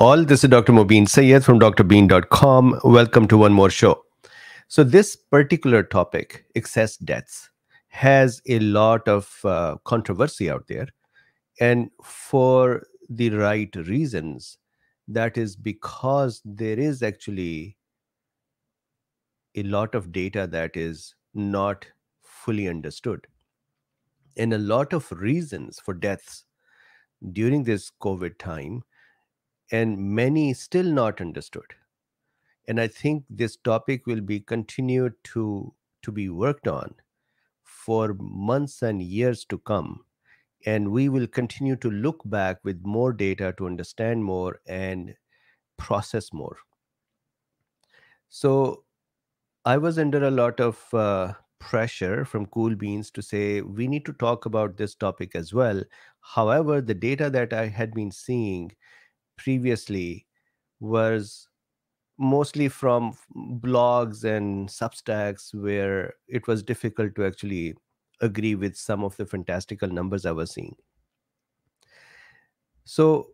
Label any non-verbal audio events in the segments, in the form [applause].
all. This is Dr. Mobeen Syed from drbeen.com. Welcome to one more show. So, this particular topic, excess deaths, has a lot of uh, controversy out there. And for the right reasons. That is because there is actually a lot of data that is not fully understood. And a lot of reasons for deaths during this COVID time, and many still not understood. And I think this topic will be continued to, to be worked on for months and years to come. And we will continue to look back with more data to understand more and process more. So I was under a lot of uh, pressure from Cool Beans to say we need to talk about this topic as well. However, the data that I had been seeing previously was mostly from blogs and substacks where it was difficult to actually agree with some of the fantastical numbers I was seeing. So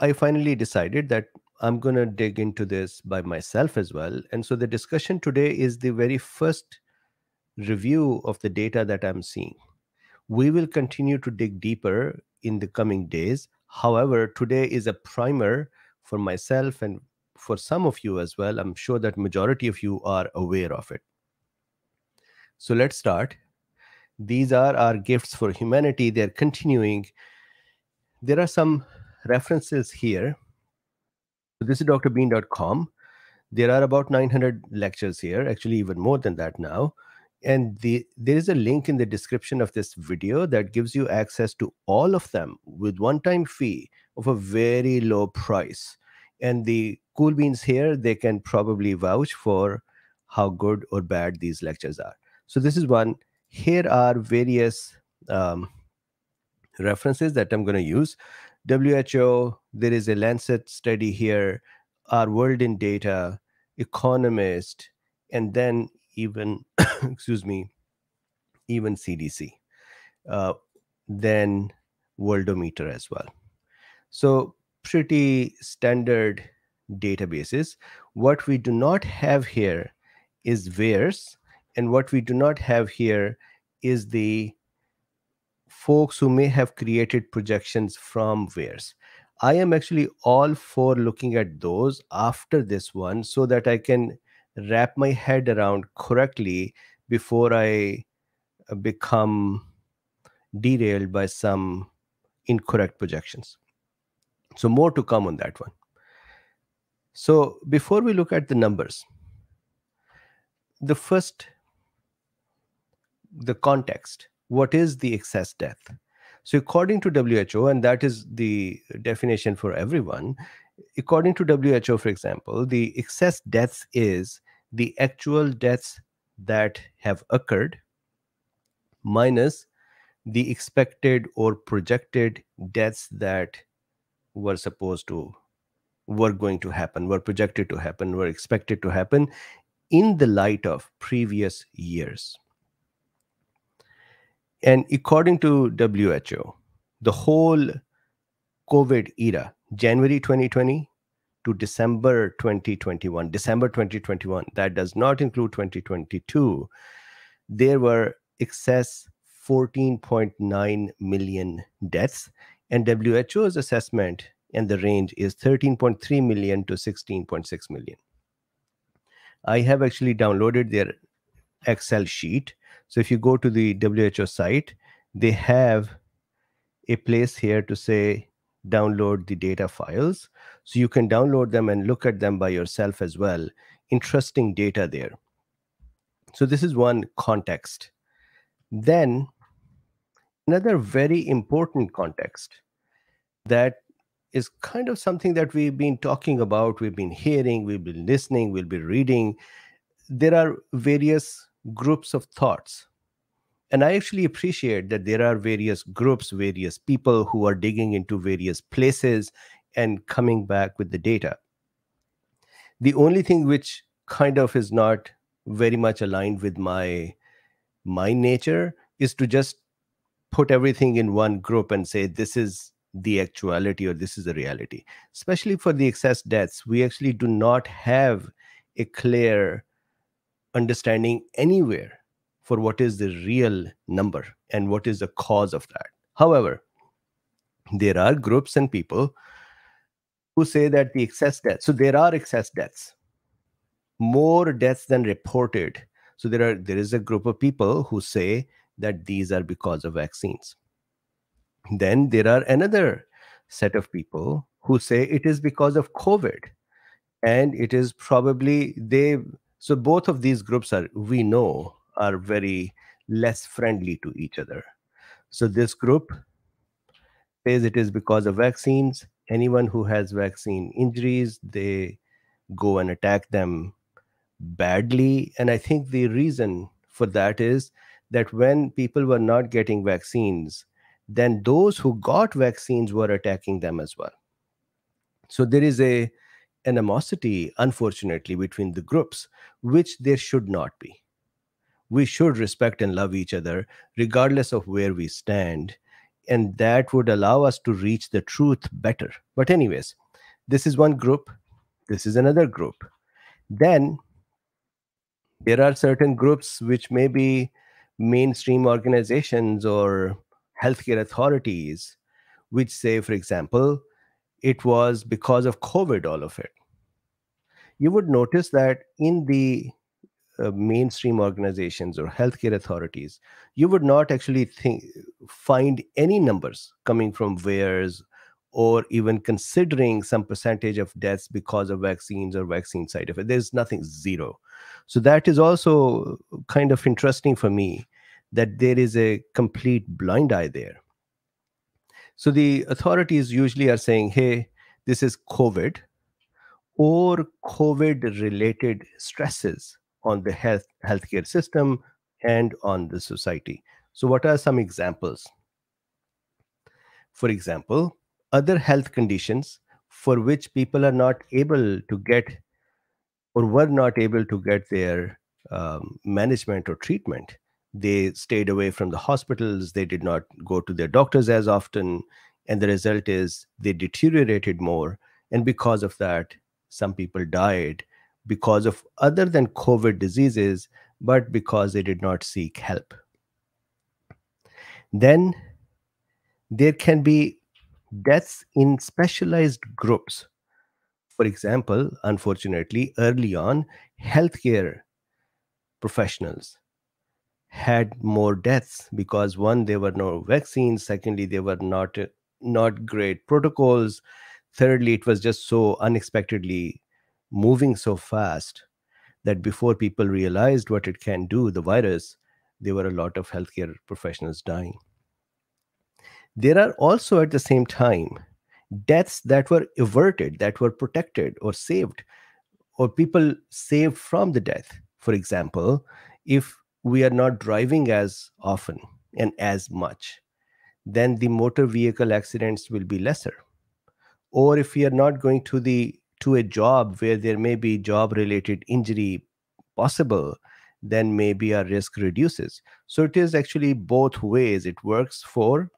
I finally decided that I'm going to dig into this by myself as well. And so the discussion today is the very first review of the data that I'm seeing. We will continue to dig deeper in the coming days. However, today is a primer for myself and for some of you as well. I'm sure that majority of you are aware of it. So let's start. These are our gifts for humanity. They're continuing. There are some references here this is drbeen.com. There are about 900 lectures here, actually even more than that now. And the, there is a link in the description of this video that gives you access to all of them with one-time fee of a very low price. And the cool beans here, they can probably vouch for how good or bad these lectures are. So this is one. Here are various um, references that I'm going to use. WHO, there is a Lancet study here, Our World in Data, Economist, and then even, [coughs] excuse me, even CDC, uh, then Worldometer as well. So, pretty standard databases. What we do not have here is VAERS, and what we do not have here is the folks who may have created projections from VAERS. I am actually all for looking at those after this one so that I can wrap my head around correctly before I uh, become derailed by some incorrect projections. So, more to come on that one. So, before we look at the numbers, the first, the context what is the excess death? So, according to WHO, and that is the definition for everyone, according to WHO, for example, the excess deaths is the actual deaths that have occurred minus the expected or projected deaths that were supposed to were going to happen were projected to happen were expected to happen in the light of previous years. And according to WHO, the whole COVID era, January 2020 to December 2021, December 2021, that does not include 2022, there were excess 14.9 million deaths. And WHO's assessment and the range is 13.3 million to 16.6 million. I have actually downloaded their Excel sheet so if you go to the WHO site, they have a place here to say download the data files. So you can download them and look at them by yourself as well. Interesting data there. So this is one context. Then another very important context that is kind of something that we've been talking about, we've been hearing, we've been listening, we'll be reading. There are various groups of thoughts. And I actually appreciate that there are various groups, various people who are digging into various places and coming back with the data. The only thing which kind of is not very much aligned with my my nature is to just put everything in one group and say this is the actuality or this is the reality. Especially for the excess deaths, we actually do not have a clear understanding anywhere for what is the real number and what is the cause of that. However, there are groups and people who say that the excess deaths, so there are excess deaths, more deaths than reported. So there are there is a group of people who say that these are because of vaccines. Then there are another set of people who say it is because of COVID. And it is probably they so both of these groups are we know are very less friendly to each other. So this group says it is because of vaccines. Anyone who has vaccine injuries, they go and attack them badly. And I think the reason for that is that when people were not getting vaccines, then those who got vaccines were attacking them as well. So there is a animosity, unfortunately, between the groups, which there should not be. We should respect and love each other, regardless of where we stand. And that would allow us to reach the truth better. But, anyways, this is one group, this is another group. Then there are certain groups which may be mainstream organizations or healthcare authorities, which say, for example, it was because of COVID, all of it. You would notice that in the uh, mainstream organizations or healthcare authorities, you would not actually think, find any numbers coming from VAERS or even considering some percentage of deaths because of vaccines or vaccine side effects. There's nothing zero. So that is also kind of interesting for me that there is a complete blind eye there. So the authorities usually are saying, hey, this is COVID or COVID related stresses on the health healthcare system and on the society. So, what are some examples? For example, other health conditions for which people are not able to get or were not able to get their um, management or treatment they stayed away from the hospitals they did not go to their doctors as often and the result is they deteriorated more and because of that some people died because of other than covid diseases but because they did not seek help. Then there can be deaths in specialized groups. For example unfortunately early on healthcare professionals had more deaths because one there were no vaccines secondly there were not not great protocols thirdly it was just so unexpectedly moving so fast that before people realized what it can do the virus there were a lot of healthcare professionals dying there are also at the same time deaths that were averted that were protected or saved or people saved from the death for example if we are not driving as often and as much, then the motor vehicle accidents will be lesser. Or if we are not going to the to a job where there may be job related injury possible, then maybe our risk reduces. So it is actually both ways. It works for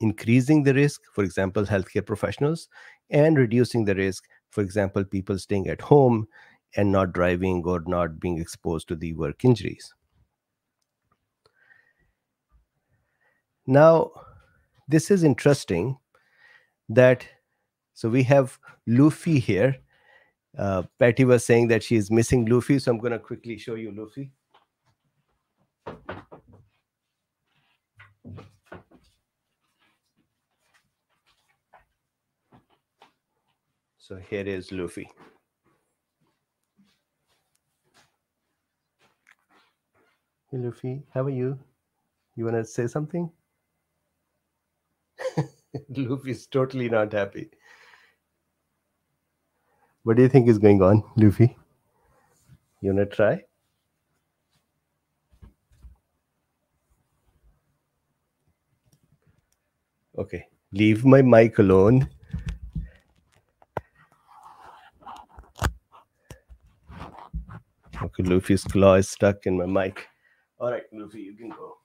increasing the risk, for example, healthcare professionals, and reducing the risk, for example, people staying at home and not driving or not being exposed to the work injuries. Now, this is interesting that so we have Luffy here. Uh, Patty was saying that she is missing Luffy, so I'm going to quickly show you Luffy. So here is Luffy. Hey Luffy, how are you? You want to say something? [laughs] Luffy's totally not happy. What do you think is going on, Luffy? You wanna try? Okay, leave my mic alone. Okay, Luffy's claw is stuck in my mic. All right, Luffy, you can go.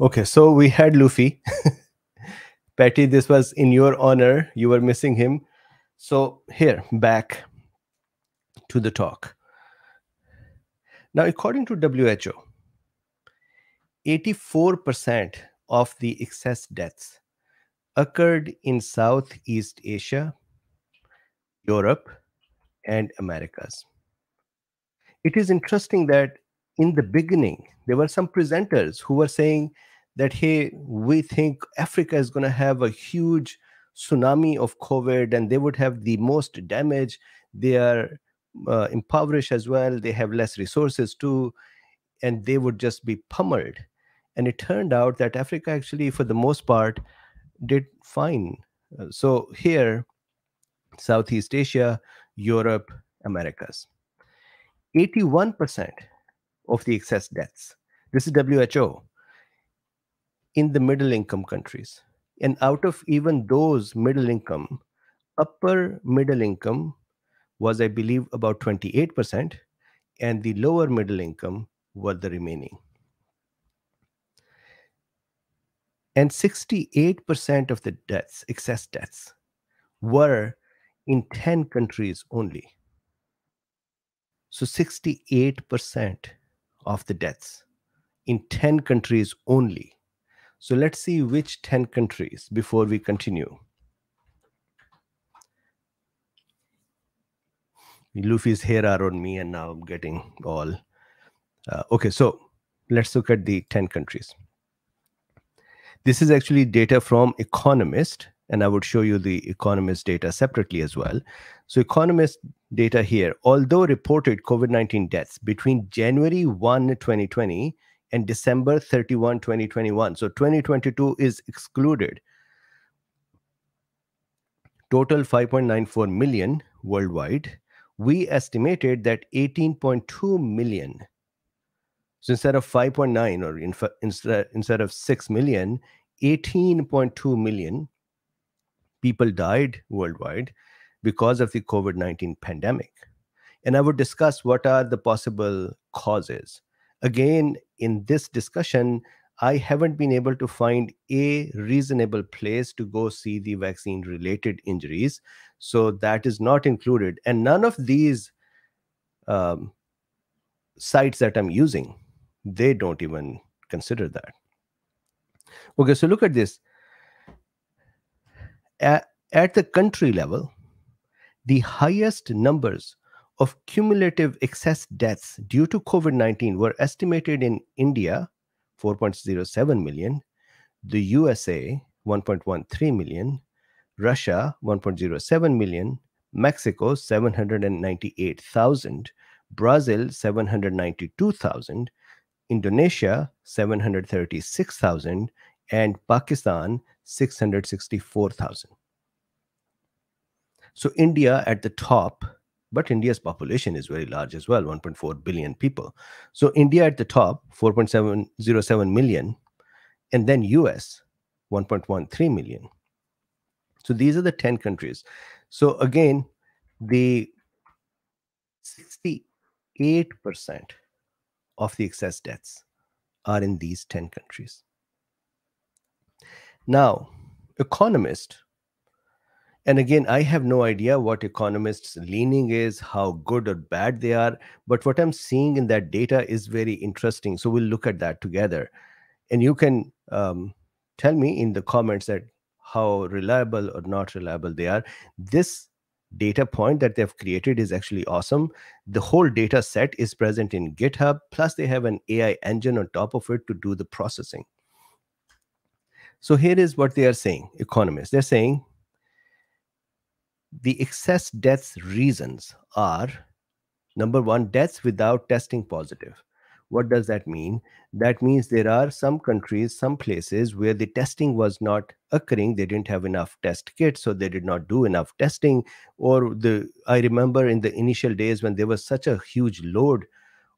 Okay, so we had Luffy. [laughs] Patty, this was in your honor. You were missing him. So, here, back to the talk. Now, according to WHO, 84% of the excess deaths occurred in Southeast Asia, Europe, and Americas. It is interesting that in the beginning, there were some presenters who were saying that, hey, we think Africa is going to have a huge tsunami of COVID and they would have the most damage. They are uh, impoverished as well. They have less resources too, and they would just be pummeled. And it turned out that Africa actually, for the most part, did fine. Uh, so here, Southeast Asia, Europe, Americas. 81% of the excess deaths. This is WHO in the middle income countries. And out of even those middle income, upper middle income was, I believe, about 28%, and the lower middle income were the remaining. And 68% of the deaths, excess deaths, were in 10 countries only. So 68% of the deaths in 10 countries only. So let's see which 10 countries before we continue. Luffy's hair are on me, and now I'm getting all. Uh, okay, so let's look at the 10 countries. This is actually data from Economist, and I would show you the Economist data separately as well. So, Economist data here, although reported COVID 19 deaths between January 1, 2020 and December 31, 2021. So, 2022 is excluded. Total 5.94 million worldwide. We estimated that 18.2 million. So instead of 5.9 or in, instead, instead of 6 million, 18.2 million people died worldwide because of the COVID 19 pandemic. And I would discuss what are the possible causes. Again, in this discussion, I haven't been able to find a reasonable place to go see the vaccine related injuries. So that is not included. And none of these um, sites that I'm using, they don't even consider that. Okay, so look at this. At, at the country level, the highest numbers of cumulative excess deaths due to COVID 19 were estimated in India, 4.07 million, the USA, 1.13 million, Russia, 1.07 million, Mexico, 798,000, Brazil, 792,000, Indonesia, 736,000, and Pakistan, 664,000. So India at the top, but India's population is very large as well 1.4 billion people. So India at the top, 4.707 million, and then US, 1.13 million. So these are the 10 countries. So again, the 68% of the excess deaths are in these 10 countries. Now, economists and again, I have no idea what economists' leaning is, how good or bad they are. But what I'm seeing in that data is very interesting. So we'll look at that together. And you can um, tell me in the comments that how reliable or not reliable they are. This data point that they've created is actually awesome. The whole data set is present in GitHub, plus they have an AI engine on top of it to do the processing. So here is what they are saying, economists. They're saying the excess deaths reasons are number one, deaths without testing positive. What does that mean? That means there are some countries, some places where the testing was not occurring. They didn't have enough test kits, so they did not do enough testing. Or the I remember in the initial days when there was such a huge load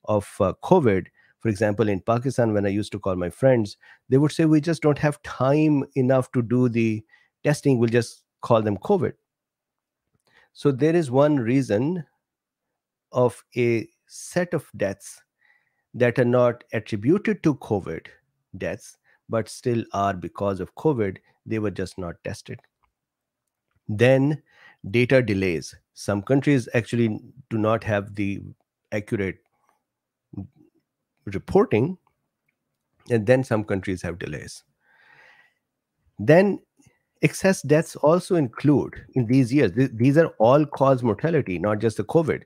of uh, COVID. For example, in Pakistan, when I used to call my friends, they would say, We just don't have time enough to do the testing. We'll just call them COVID. So there is one reason of a set of deaths that are not attributed to COVID deaths, but still are because of COVID. They were just not tested. Then data delays. Some countries actually do not have the accurate reporting, and then some countries have delays. Then excess deaths also include in these years, th- these are all cause mortality, not just the COVID.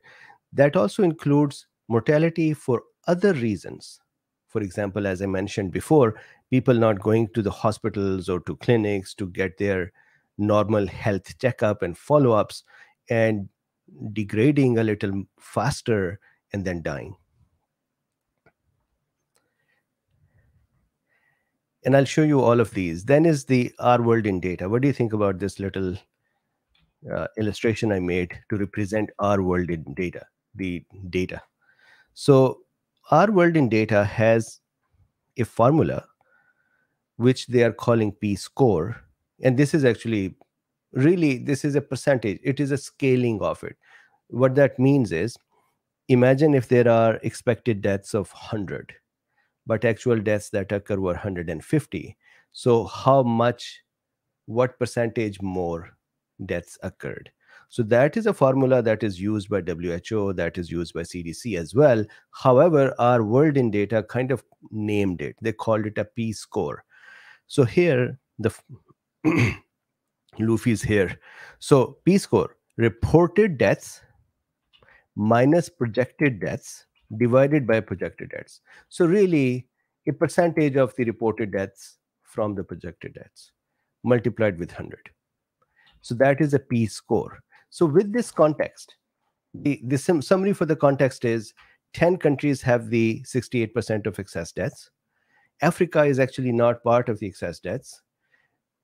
That also includes mortality for other reasons. For example, as I mentioned before, people not going to the hospitals or to clinics to get their normal health checkup and follow ups and degrading a little faster and then dying. And I'll show you all of these. Then is the Our World in Data. What do you think about this little uh, illustration I made to represent our world in data, the data? So, Our World in Data has a formula which they are calling P score. And this is actually really, this is a percentage, it is a scaling of it. What that means is imagine if there are expected deaths of 100 but actual deaths that occur were 150 so how much what percentage more deaths occurred? So that is a formula that is used by who that is used by cdc as well. However our world in data kind of named it. They called it a p score. So here the [clears throat] luffy's here. So p score reported deaths minus projected deaths divided by projected deaths. So, really, a percentage of the reported deaths from the projected deaths multiplied with 100. So, that is a P score. So, with this context, the, the summary for the context is 10 countries have the 68% of excess deaths. Africa is actually not part of the excess deaths.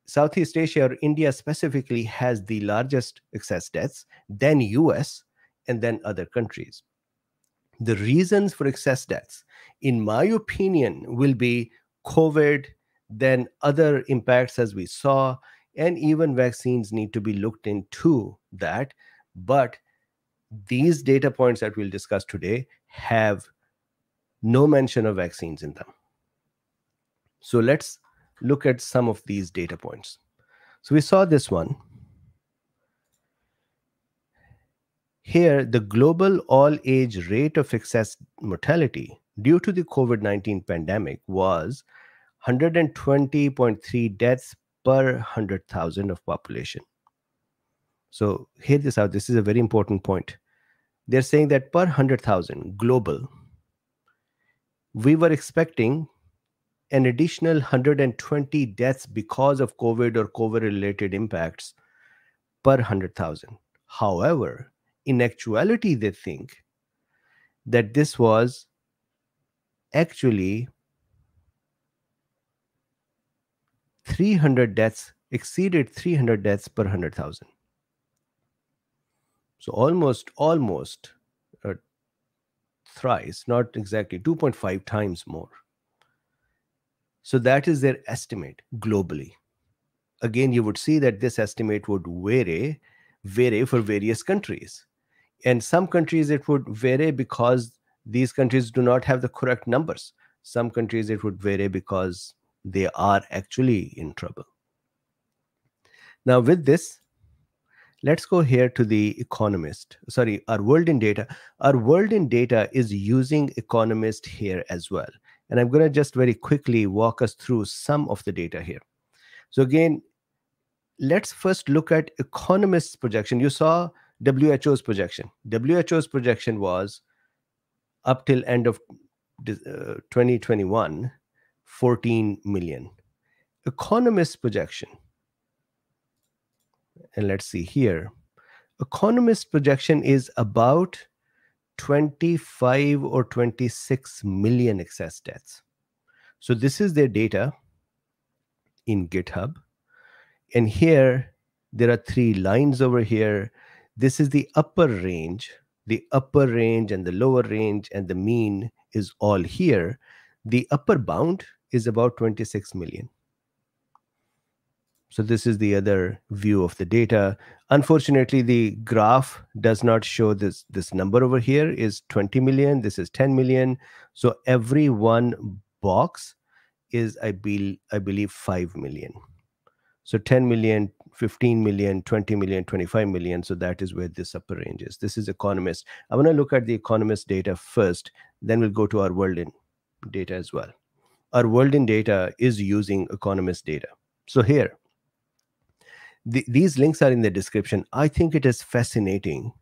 Southeast Asia or India specifically has the largest excess deaths, then US, and then other countries. The reasons for excess deaths, in my opinion, will be COVID, then other impacts as we saw, and even vaccines need to be looked into that. But these data points that we'll discuss today have no mention of vaccines in them. So let's look at some of these data points. So we saw this one Here, the global all age rate of excess mortality due to the COVID 19 pandemic was 120.3 deaths per 100,000 of population. So, hear this out. This is a very important point. They're saying that per 100,000 global, we were expecting an additional 120 deaths because of COVID or COVID related impacts per 100,000. However, in actuality, they think that this was actually 300 deaths, exceeded 300 deaths per 100,000. So almost, almost uh, thrice, not exactly 2.5 times more. So that is their estimate globally. Again, you would see that this estimate would vary, vary for various countries in some countries it would vary because these countries do not have the correct numbers. Some countries it would vary because they are actually in trouble. Now with this let's go here to the economist. Sorry our world in data. Our world in data is using economist here as well. And i'm going to just very quickly walk us through some of the data here. So again let's first look at economist's projection. You saw WHO's projection. WHO's projection was up till end of uh, 2021, 14 million. Economist projection, and let's see here. Economist projection is about 25 or 26 million excess deaths. So this is their data in GitHub. And here there are three lines over here this is the upper range. The upper range and the lower range and the mean is all here. The upper bound is about 26 million. So this is the other view of the data. Unfortunately, the graph does not show this. This number over here is 20 million. This is 10 million. So every one box is I, be, I believe 5 million. So 10 million, 15 million, 20 million, 25 million. So that is where this upper range is. This is economist. I want to look at the economist data first, then we'll go to our world in data as well. Our world in data is using economist data. So here, the, these links are in the description. I think it is fascinating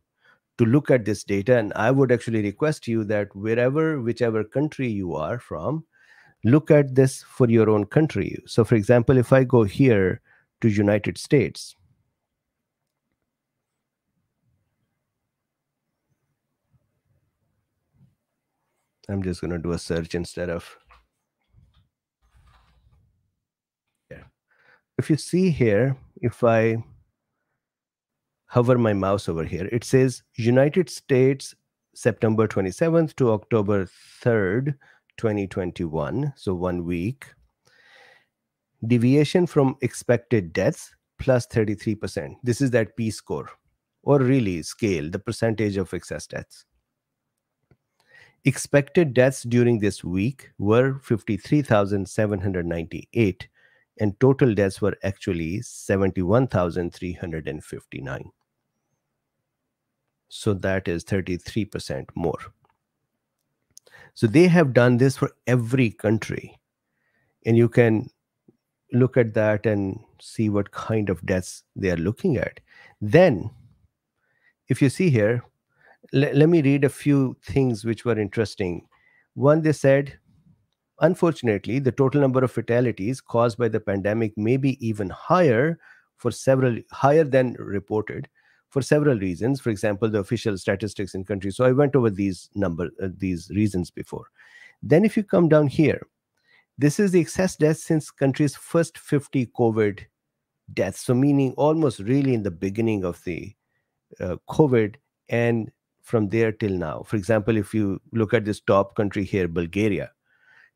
to look at this data. And I would actually request you that wherever, whichever country you are from, look at this for your own country. So for example, if I go here to United States. I'm just going to do a search instead of yeah. If you see here, if I hover my mouse over here, it says United States September 27th to October 3rd, 2021. So one week deviation from expected deaths plus 33%. This is that P score, or really scale, the percentage of excess deaths. Expected deaths during this week were 53,798, and total deaths were actually 71,359. So that is 33% more. So they have done this for every country. And you can look at that and see what kind of deaths they are looking at. Then, if you see here, let me read a few things which were interesting. One, they said, unfortunately, the total number of fatalities caused by the pandemic may be even higher for several higher than reported for several reasons. For example, the official statistics in countries. So I went over these number uh, these reasons before. Then, if you come down here, this is the excess deaths since country's first 50 COVID deaths. So, meaning almost really in the beginning of the uh, COVID and from there till now. For example, if you look at this top country here, Bulgaria,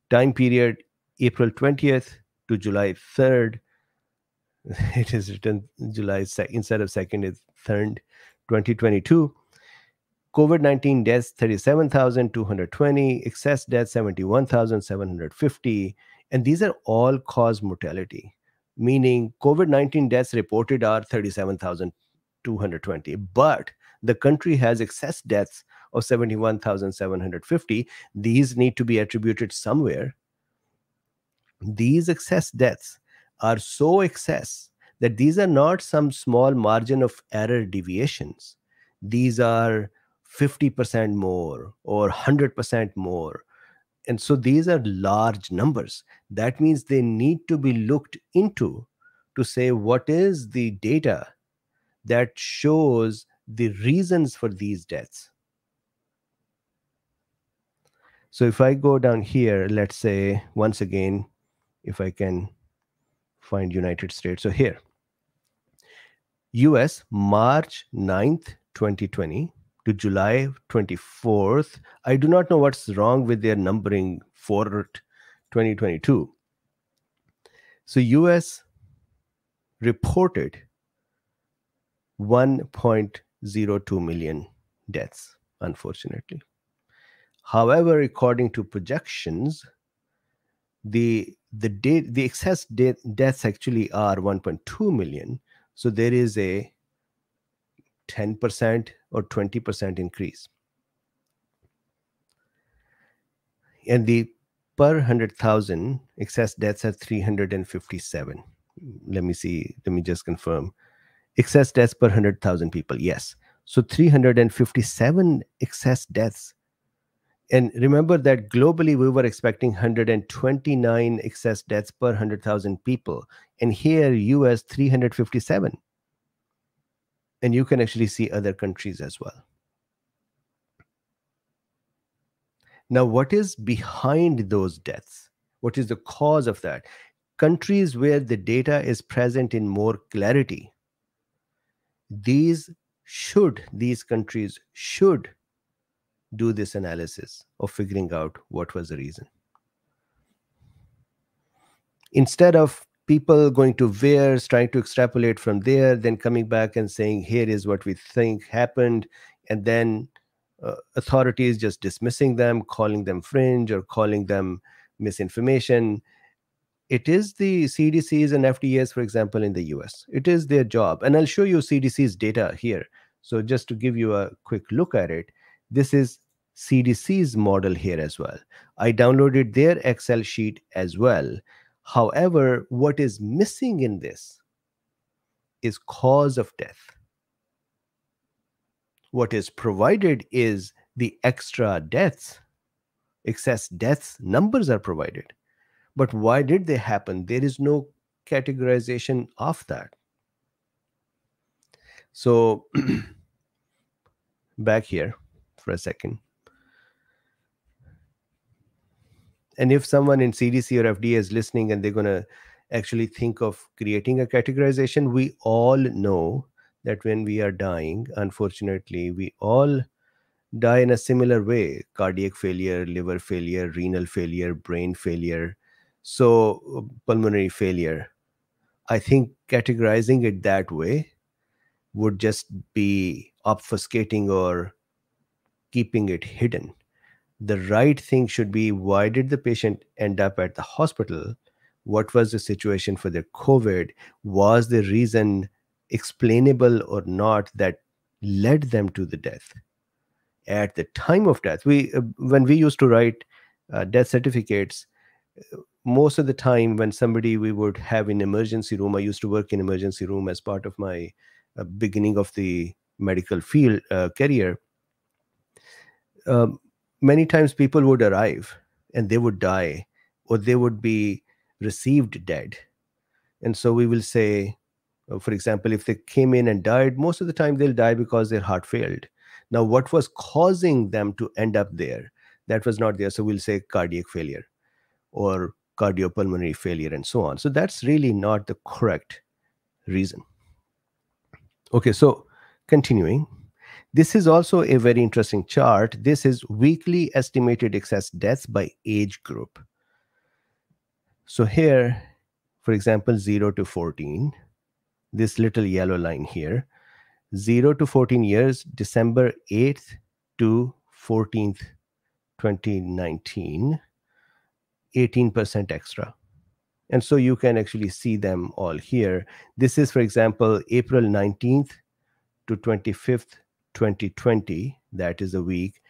time period April 20th to July 3rd, [laughs] it is written July 2nd, instead of 2nd, it's 3rd, 2022. COVID 19 deaths 37,220, excess deaths 71,750. And these are all cause mortality, meaning COVID 19 deaths reported are 37,220. But the country has excess deaths of 71,750. These need to be attributed somewhere. These excess deaths are so excess that these are not some small margin of error deviations. These are 50% more or 100% more. And so these are large numbers. That means they need to be looked into to say what is the data that shows the reasons for these deaths. So if I go down here, let's say once again, if I can find United States. So here, US, March 9th, 2020 to July 24th. I do not know what's wrong with their numbering for 2022. So US reported 1.02 million deaths, unfortunately. However, according to projections, the the date the excess de- deaths actually are 1.2 million. So there is a 10% or 20% increase. And the per 100,000 excess deaths are 357. Let me see. Let me just confirm. Excess deaths per 100,000 people. Yes. So 357 excess deaths. And remember that globally we were expecting 129 excess deaths per 100,000 people. And here, US 357 and you can actually see other countries as well. Now, what is behind those deaths? What is the cause of that? Countries where the data is present in more clarity, these should, these countries should do this analysis of figuring out what was the reason. Instead of people going to VAERS, trying to extrapolate from there, then coming back and saying, here is what we think happened, and then uh, authorities just dismissing them, calling them fringe or calling them misinformation. it is the CDC's and FDA's, for example, in the US. It is their job. And I'll show you CDC's data here. So, just to give you a quick look at it, this is CDC's model here as well. I downloaded their Excel sheet as well. However, what is missing in this is cause of death. What is provided is the extra deaths, excess deaths numbers are provided. But why did they happen? There is no categorization of that. So, [clears throat] back here for a second. And if someone in CDC or FDA is listening and they're going to actually think of creating a categorization, we all know that when we are dying, unfortunately, we all die in a similar way cardiac failure, liver failure, renal failure, brain failure, so pulmonary failure. I think categorizing it that way would just be obfuscating or keeping it hidden. The right thing should be why did the patient end up at the hospital? What was the situation for their COVID? Was the reason explainable or not that led them to the death? At the time of death, we uh, when we used to write uh, death certificates, uh, most of the time when somebody we would have in emergency room, I used to work in emergency room as part of my uh, beginning of the medical field uh, career. Um, many times people would arrive and they would die or they would be received dead. And so we will say, uh, for example, if they came in and died, most of the time they'll die because their heart failed. Now, what was causing them to end up there? That was not there. So we'll say cardiac failure or cardiopulmonary failure and so on. So that's really not the correct reason. Okay, so continuing. This is also a very interesting chart. This is weekly estimated excess deaths by age group. So here, for example, 0 to 14, this little yellow line here, 0 to 14 years, December 8th to 14th, 2019, 18% extra. And so you can actually see them all here. This is, for example, April 19th to 25th, 2020 that is a week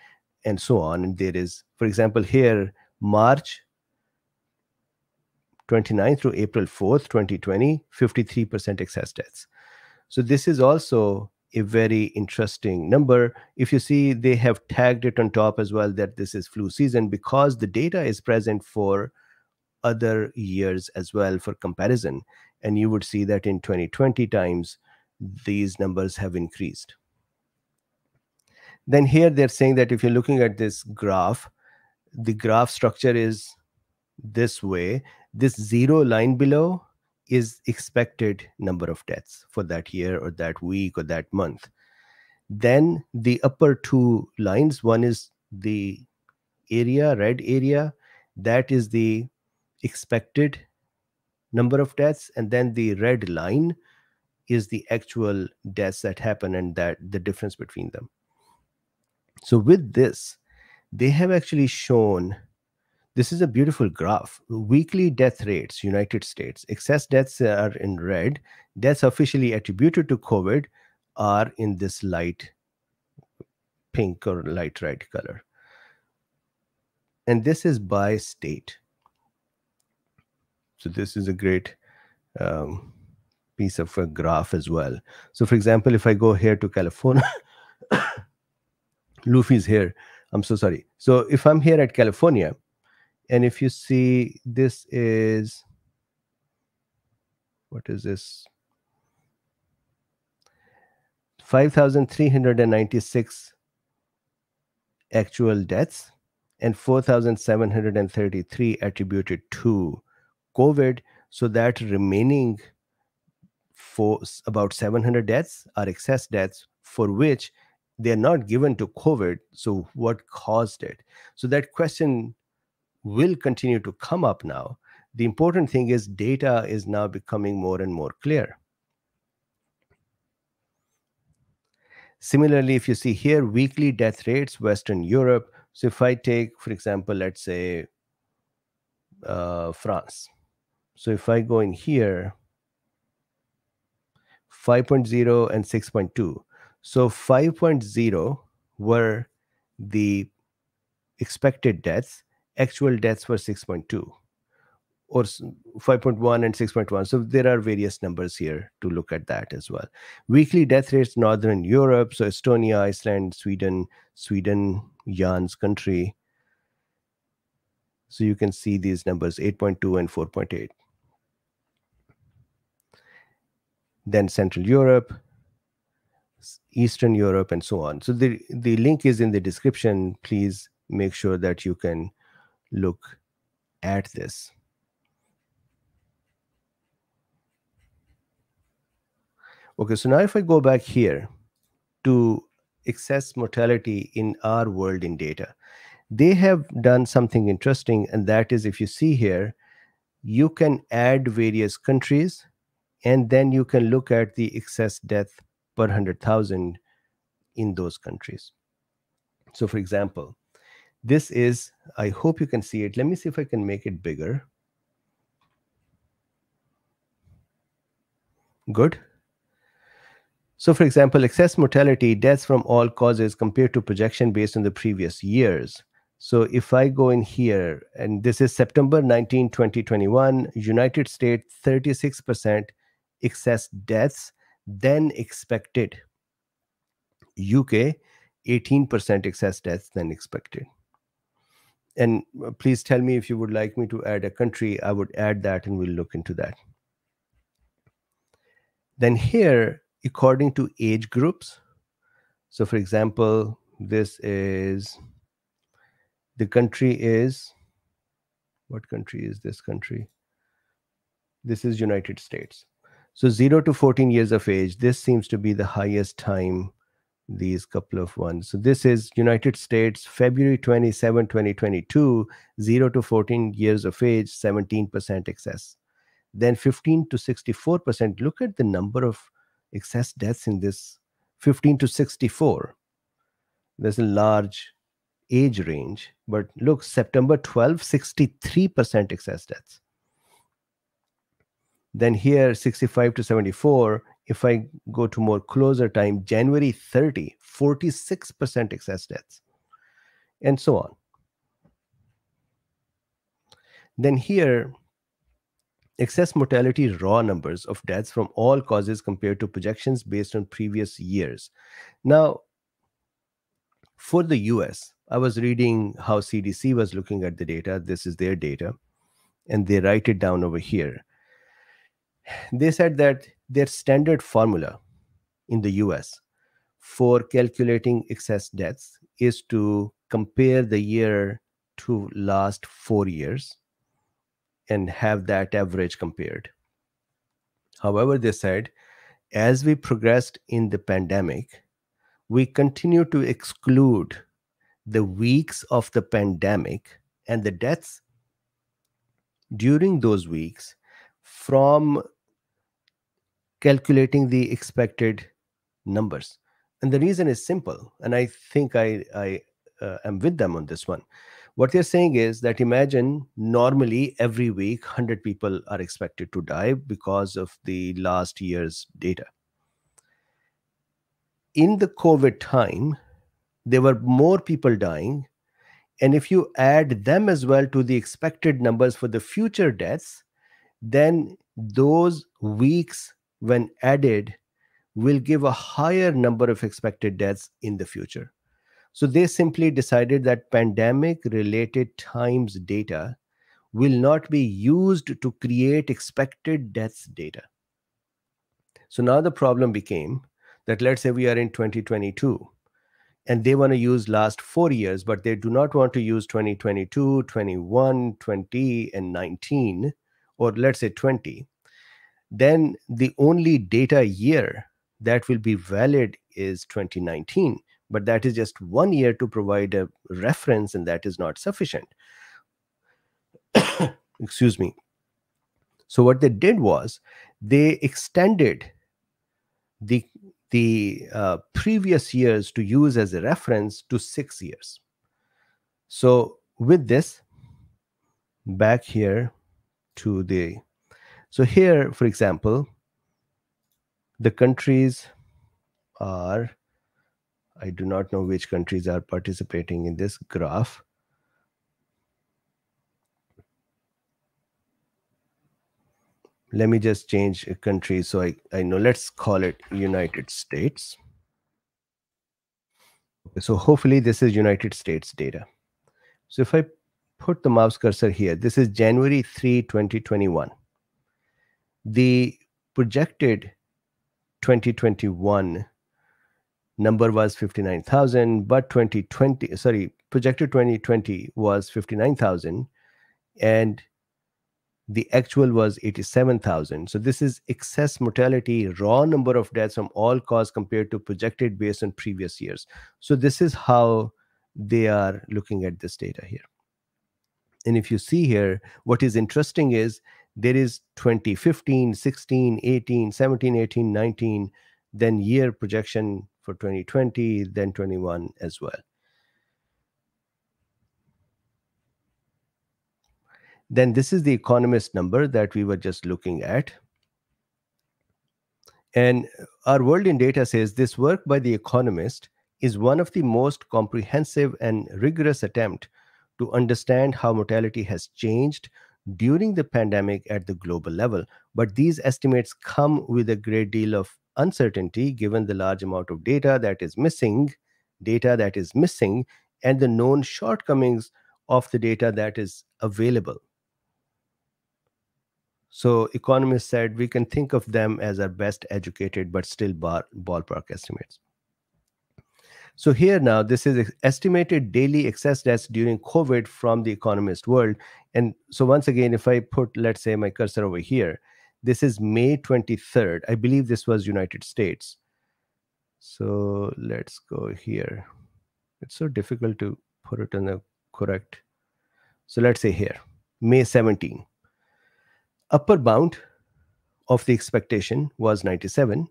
and so on. And there is for example here march 29 through april 4th 2020 53% excess deaths. So this is also a very interesting number. If you see they have tagged it on top as well that this is flu season because the data is present for other years as well for comparison. And you would see that in 2020 times these numbers have increased then here they're saying that if you're looking at this graph the graph structure is this way. This zero line below is expected number of deaths for that year or that week or that month. Then the upper two lines one is the area red area that is the expected number of deaths and then the red line is the actual deaths that happen and that the difference between them so with this, they have actually shown this is a beautiful graph. Weekly death rates, United States. Excess deaths are in red. Deaths officially attributed to COVID are in this light pink or light red color. And this is by state. So this is a great um, piece of a graph as well. So for example, if I go here to California, Luffy's here. I'm so sorry. So if I'm here at California, and if you see this is what is this? 5,396 actual deaths and 4,733 attributed to COVID. So that remaining for about 700 deaths are excess deaths for which they're not given to COVID. So, what caused it? So, that question will continue to come up now. The important thing is data is now becoming more and more clear. Similarly, if you see here weekly death rates, Western Europe. So, if I take, for example, let's say uh, France, So if I go in here, 5.0 and 6.2. So 5.0 were the expected deaths, actual deaths were 6.2 or 5.1 and 6.1. So there are various numbers here to look at that as well. Weekly death rates, Northern Europe, so Estonia, Iceland, Sweden, Sweden, Jan's country. So you can see these numbers 8.2 and 4.8. Then Central Europe, Eastern Europe, and so on. So the, the link is in the description. Please make sure that you can look at this. Okay, so now if I go back here to excess mortality in our world in data, they have done something interesting, and that is if you see here, you can add various countries, and then you can look at the excess death per 100,000 in those countries. So, for example, this is, I hope you can see it. Let me see if I can make it bigger. Good. So, for example, excess mortality, deaths from all causes compared to projection based on the previous years. So, if I go in here, and this is September 19, 2021, United States 36% excess deaths than expected. UK 18% excess deaths than expected. And uh, please tell me if you would like me to add a country, I would add that and we'll look into that. Then here, according to age groups. So, for example, this is the country is what country is this country? This is United States. So 0 to 14 years of age, this seems to be the highest time these couple of ones. So this is United States, February 27, 2022, 0 to 14 years of age, 17% excess. Then 15 to 64%. Look at the number of excess deaths in this 15 to 64 there's a large age range but look september 12 63% excess deaths then here 65 to 74 if i go to more closer time january 30 46% excess deaths and so on then here excess mortality raw numbers of deaths from all causes compared to projections based on previous years. Now, for the US, I was reading how CDC was looking at the data. This is their data, and they write it down over here. They said that their standard formula in the US for calculating excess deaths is to compare the year to last four years and have that average compared. However, they said, as we progressed in the pandemic, we continue to exclude the weeks of the pandemic and the deaths during those weeks from calculating the expected numbers. And the reason is simple, and I think I, I uh, am with them on this one. What they're saying is that imagine normally every week 100 people are expected to die because of the last year's data. In the COVID time, there were more people dying. And if you add them as well to the expected numbers for the future deaths, then those weeks, when added, will give a higher number of expected deaths in the future. So they simply decided that pandemic related times data will not be used to create expected deaths data. So now the problem became that let's say we are in 2022 and they want to use last four years, but they do not want to use 2022, 21, 20, and 19, or let's say 20. Then the only data year that will be valid is 2019 but that is just one year to provide a reference and that is not sufficient. [coughs] Excuse me. So what they did was they extended the the uh, previous years to use as a reference to six years. So with this back here to the So here, for example, the countries are, I do not know which countries are participating in this graph. Let me just change a country so I, I know, let's call it United States. So hopefully this is United States data. So if I put the mouse cursor here, this is January 3, 2021. The projected 2021 number was 59,000, but 2020, sorry, projected 2020 was 59,000 and the actual was 87,000. So this is excess mortality, raw number of deaths from all cause compared to projected based on previous years. So this is how they are looking at this data here. And if you see here, what is interesting is there is 2015, 16, 18, 17, 18, 19, then year projection for 2020, then 21 as well. Then this is the economist number that we were just looking at. And our world in data says this work by the economist is one of the most comprehensive and rigorous attempt to understand how mortality has changed during the pandemic at the global level. But these estimates come with a great deal of uncertainty given the large amount of data that is missing, data that is missing, and the known shortcomings of the data that is available. So economists said we can think of them as our best educated but still ballpark estimates. So here now, this is estimated daily excess deaths during COVID from the economist world. And so once again, if I put, let's say my cursor over here, this is May 23rd. I believe this was United States. So let's go here. It's so difficult to put it in the correct. So let's say here, May 17. Upper bound of the expectation was 97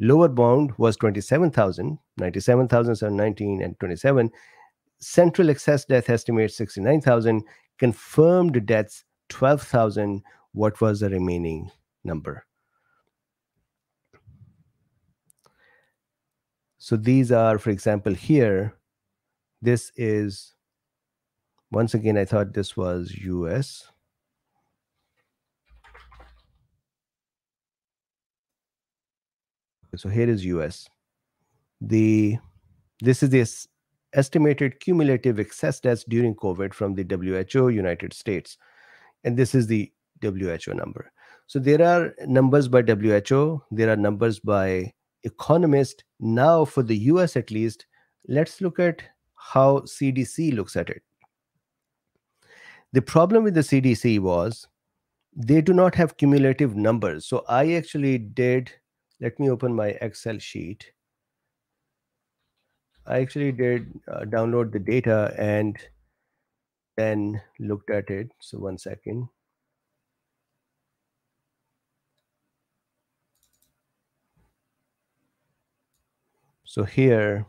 Lower bound was 27,000, 97,719 and 27. Central excess death estimate 69,000. Confirmed deaths 12,000. What was the remaining number? So these are, for example, here, this is, once again, I thought this was US. So here is US. The this is the estimated cumulative excess deaths during COVID from the WHO United States, and this is the WHO number. So there are numbers by WHO, there are numbers by economist. Now, for the US at least, let's look at how CDC looks at it. The problem with the CDC was they do not have cumulative numbers. So I actually did let me open my Excel sheet. I actually did uh, download the data and then looked at it. So one second. So here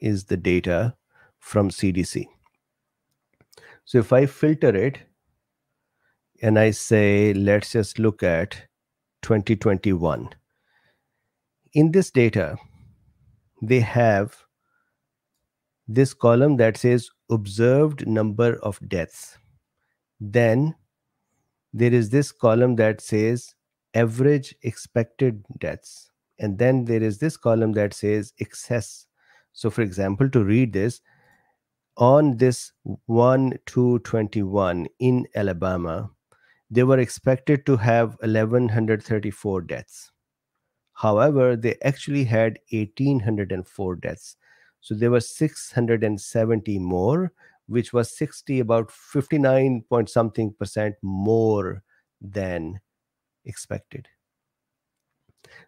is the data from CDC. So if I filter it, and I say, let's just look at 2021. In this data, they have this column that says observed number of deaths. Then there is this column that says average expected deaths. And then there is this column that says excess. So, for example, to read this, on this 1 to 21 in Alabama, they were expected to have 1134 deaths. However they actually had 1804 deaths. So there were 670 more which was 60 about 59 point something percent more than expected.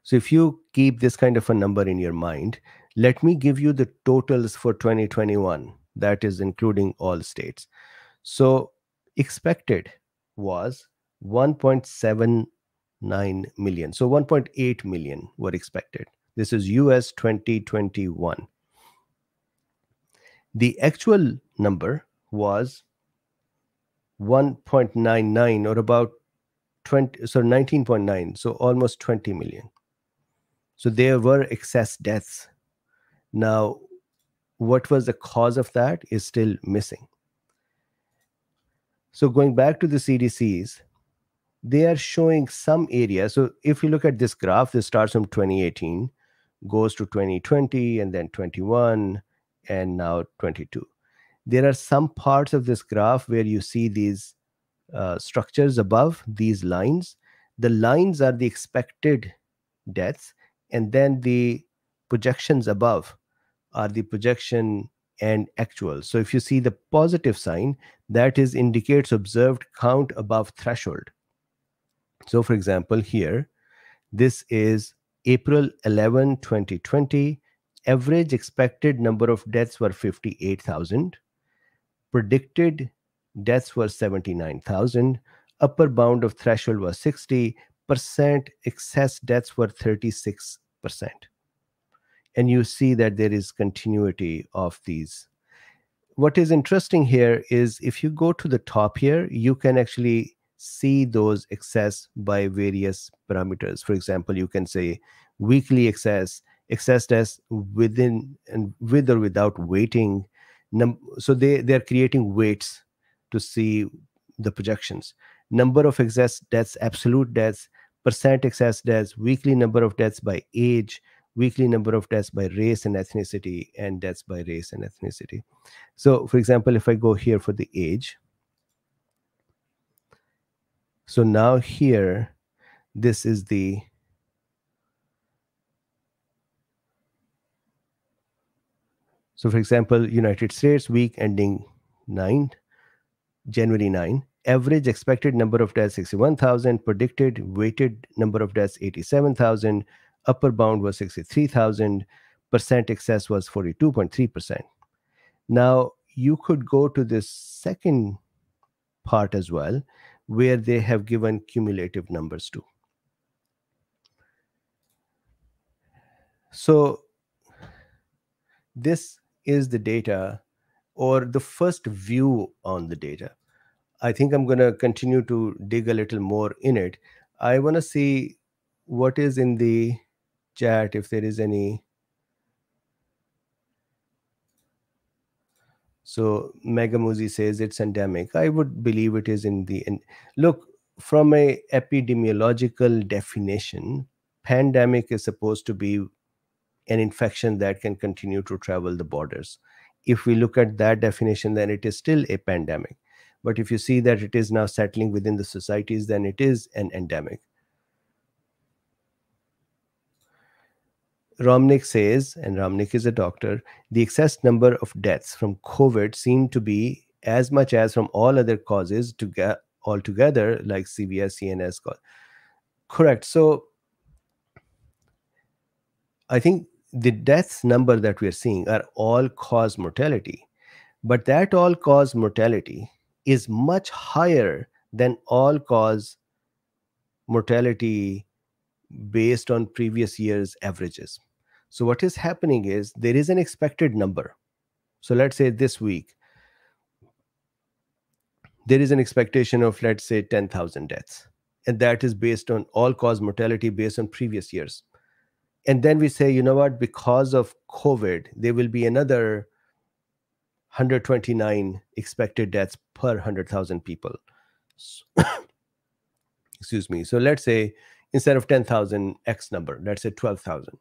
So if you keep this kind of a number in your mind let me give you the totals for 2021 that is including all states. So expected was 1.79 million. So 1.8 million were expected. This is US 2021. The actual number was 1.99 or about 20 so 19.9 so almost 20 million so there were excess deaths now what was the cause of that is still missing so going back to the cdcs they are showing some areas so if you look at this graph this starts from 2018 goes to 2020 and then 21 and now 22 there are some parts of this graph where you see these uh, structures above these lines. The lines are the expected deaths, and then the projections above are the projection and actual. So if you see the positive sign, that is indicates observed count above threshold. So for example, here, this is April 11, 2020. Average expected number of deaths were 58,000 predicted deaths were 79,000, upper bound of threshold was 60%, excess deaths were 36%. And you see that there is continuity of these. What is interesting here is if you go to the top here, you can actually see those excess by various parameters. For example, you can say weekly excess, excess deaths within and with or without waiting, Num- so they they're creating weights to see the projections number of excess deaths absolute deaths percent excess deaths weekly number of deaths by age weekly number of deaths by race and ethnicity and deaths by race and ethnicity so for example if i go here for the age so now here this is the So, for example, United States week ending 9, January 9, average expected number of deaths 61,000, predicted weighted number of deaths 87,000, upper bound was 63,000, percent excess was 42.3%. Now, you could go to this second part as well, where they have given cumulative numbers to. So, this is the data or the first view on the data. I think I'm going to continue to dig a little more in it. I want to see what is in the chat if there is any. So Megamuzi says it's endemic. I would believe it is in the end. Look, from a epidemiological definition, pandemic is supposed to be an infection that can continue to travel the borders. If we look at that definition, then it is still a pandemic. But if you see that it is now settling within the societies, then it is an endemic. Romnick says, and Romnick is a doctor, the excess number of deaths from COVID seem to be as much as from all other causes to get altogether, like CVS, CNS. Correct. So I think the deaths number that we are seeing are all cause mortality but that all cause mortality is much higher than all cause mortality based on previous years averages so what is happening is there is an expected number. So let's say this week there is an expectation of let's say 10000 deaths. And that is based on all cause mortality based on previous years. And then we say you know what? Because of covid there will be another 129 expected deaths per 100000 people. [coughs] Excuse me. So let's say instead of 10000 x number let's say 12000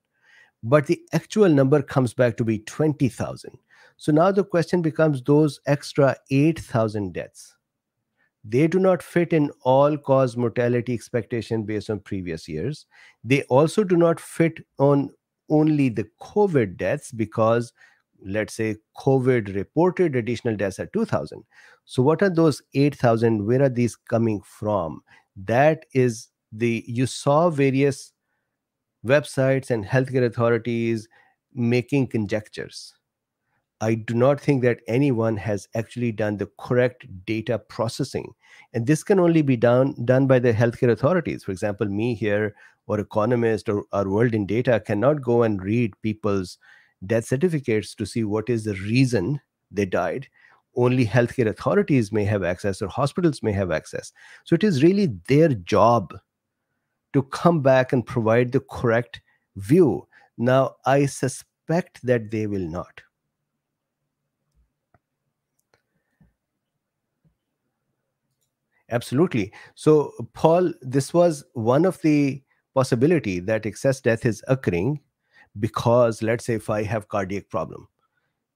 but the actual number comes back to be 20000 so now the question becomes those extra 8000 deaths they do not fit in all cause mortality expectation based on previous years. They also do not fit on only the COVID deaths because, let's say, COVID reported additional deaths at 2,000. So, what are those 8,000? Where are these coming from? That is the, you saw various websites and healthcare authorities making conjectures I do not think that anyone has actually done the correct data processing. And this can only be done, done by the healthcare authorities. For example, me here, or economist, or our world in data cannot go and read people's death certificates to see what is the reason they died. only healthcare authorities may have access or hospitals may have access. So it is really their job to come back and provide the correct view. Now, I suspect that they will not. Absolutely. So, Paul, this was one of the possibility that excess death is occurring because, let's say, if I have cardiac problem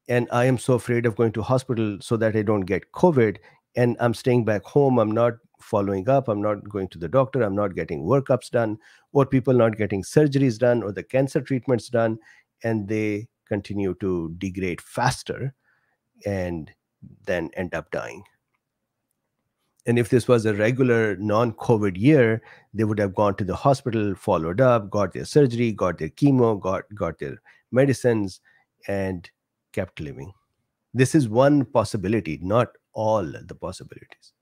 and I am so afraid of going to hospital so that I don't get COVID, and I'm staying back home, I'm not following up, I'm not going to the doctor, I'm not getting workups done, or people not getting surgeries done, or the cancer treatments done, and they continue to degrade faster and then end up dying. And if this was a regular non COVID year, they would have gone to the hospital, followed up, got their surgery, got their chemo, got, got their medicines, and kept living. This is one possibility, not all the possibilities.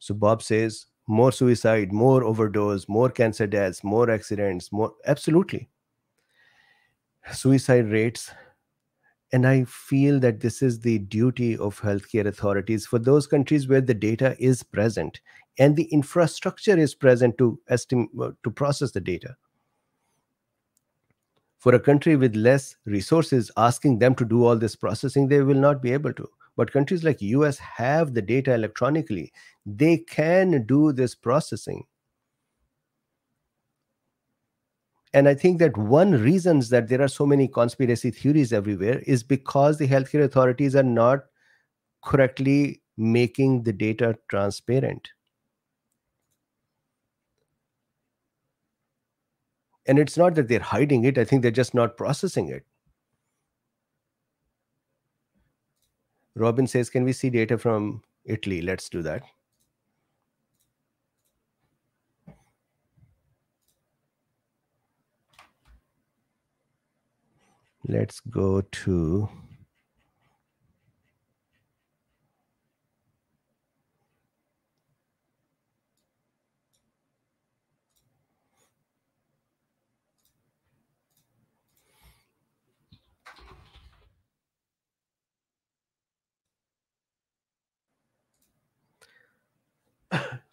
So Bob says, more suicide, more overdose, more cancer deaths, more accidents, more absolutely. Suicide rates. And I feel that this is the duty of healthcare authorities for those countries where the data is present and the infrastructure is present to estimate uh, to process the data. For a country with less resources, asking them to do all this processing, they will not be able to but countries like us have the data electronically. They can do this processing. And i think that one reasons that there are so many conspiracy theories everywhere is because the healthcare authorities are not correctly making the data transparent. And it's not that they're hiding it. I think they're just not processing it Robin says, can we see data from Italy? Let's do that. Let's go to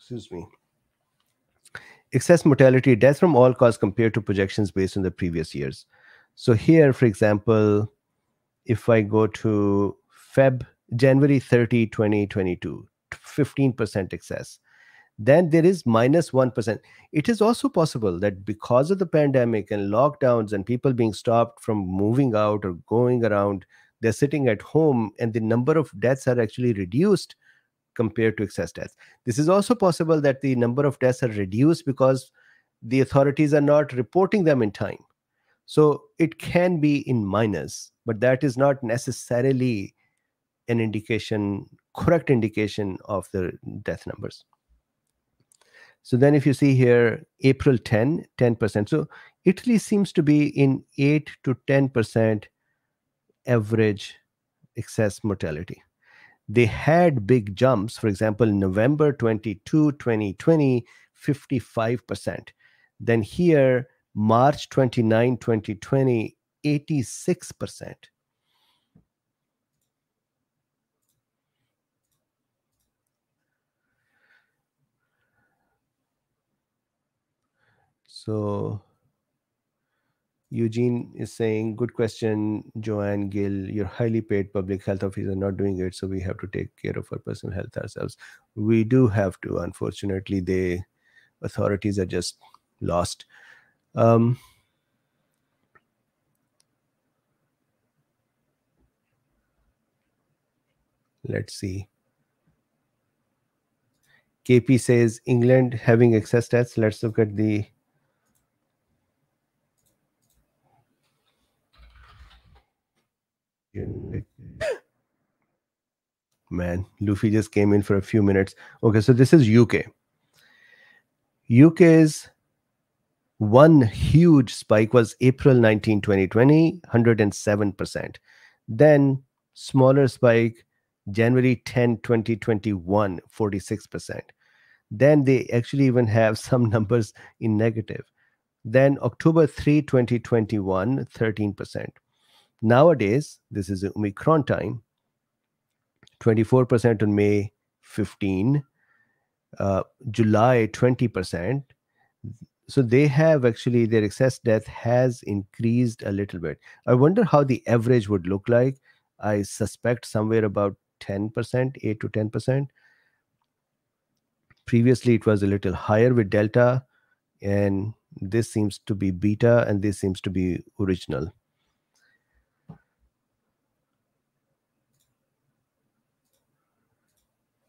excuse me. Excess mortality, death from all cause compared to projections based on the previous years. So here, for example, if I go to Feb, January 30, 2022, 15% excess, then there is minus 1. It is also possible that because of the pandemic and lockdowns and people being stopped from moving out or going around, they're sitting at home and the number of deaths are actually reduced compared to excess deaths. This is also possible that the number of deaths are reduced because the authorities are not reporting them in time. So it can be in minus, but that is not necessarily an indication, correct indication of the death numbers. So then if you see here, April 10, 10%. So Italy seems to be in 8 to 10% average excess mortality they had big jumps. For example, November 22, 2020, 55%. Then here, March 29, 2020, 86%. So Eugene is saying, good question, Joanne Gill. You're highly paid public health officer not doing it, so we have to take care of our personal health ourselves. We do have to. Unfortunately, the authorities are just lost. Um, let's see. KP says England having excess deaths. Let's look at the Man, Luffy just came in for a few minutes. Okay, so this is UK. UK's one huge spike was April 19, 2020, 107%. Then smaller spike, January 10, 2021, 46%. Then they actually even have [laughs] some numbers in negative. Then October 3, 2021, 13%. Nowadays, this is Omicron time, 24% on May 15, uh, July 20%. So they have actually, their excess death has increased a little bit. I wonder how the average would look like. I suspect somewhere about 10%, 8 to 10%. Previously, it was a little higher with Delta, and this seems to be beta, and this seems to be original.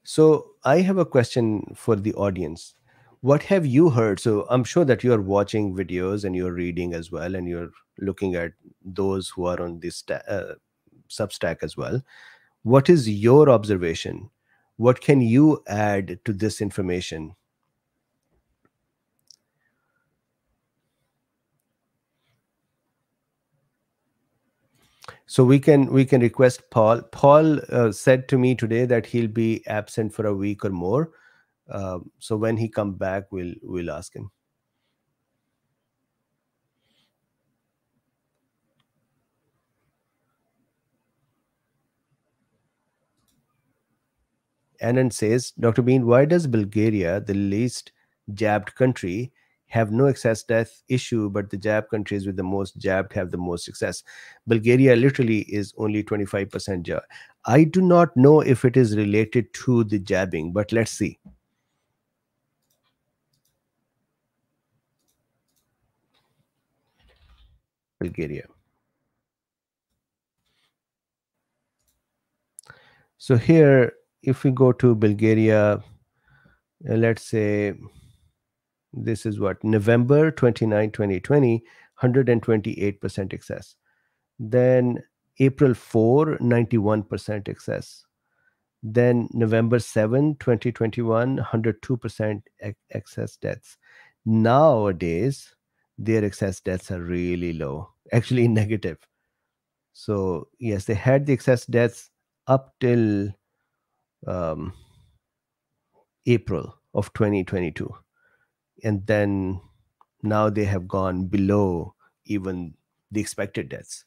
So I have a question for the audience. What have you heard? So I'm sure that you're watching videos and you're reading as well, and you're looking at those who are on this uh, Substack as well. What is your observation? What can you add to this information? So we can we can request paul paul uh, said to me today that he'll be absent for a week or more uh, so when he come back we'll we'll ask him Anand says, Dr. Been, why does Bulgaria, the least jabbed country, have no excess death issue, but the jab countries with the most jabbed have the most success. Bulgaria literally is only 25% jab. I do not know if it is related to the jabbing, but let's see. Bulgaria. So here, if we go to Bulgaria, uh, let's say this is what November 29, 2020, 128% excess. Then April 4, 91% excess. Then November 7, 2021, 102% excess deaths. Nowadays, their excess deaths are really low, actually [laughs] negative. So, yes, they had the excess deaths up till um, April of 2022 and then now they have gone below even the expected deaths.